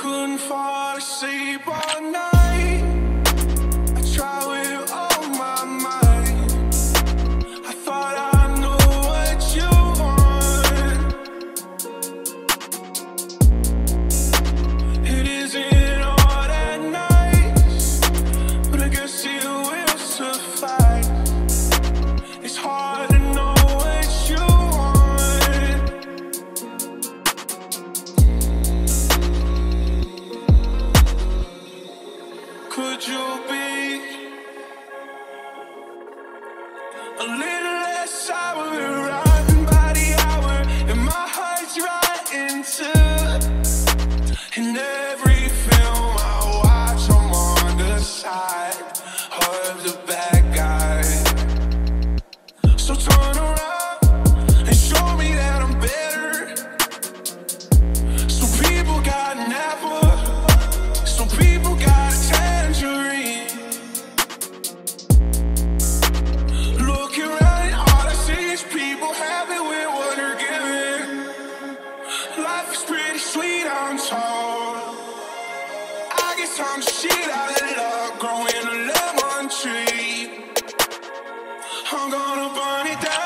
couldn't fall asleep all night. Could you be a little less sour, by the hour, and my heart's right into. In every film I watch, I'm on the side of the I'm shit out of luck, growing a lemon tree. I'm gonna burn.